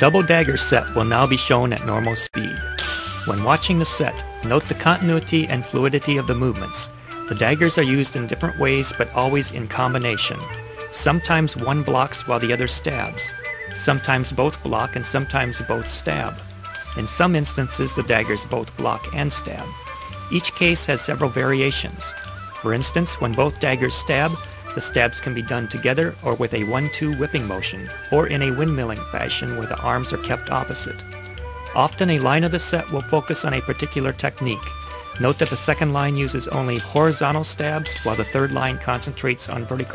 Double dagger set will now be shown at normal speed. When watching the set, note the continuity and fluidity of the movements. The daggers are used in different ways but always in combination. Sometimes one blocks while the other stabs. Sometimes both block and sometimes both stab. In some instances the daggers both block and stab. Each case has several variations. For instance, when both daggers stab, the stabs can be done together or with a 1-2 whipping motion, or in a windmilling fashion where the arms are kept opposite. Often a line of the set will focus on a particular technique. Note that the second line uses only horizontal stabs while the third line concentrates on vertical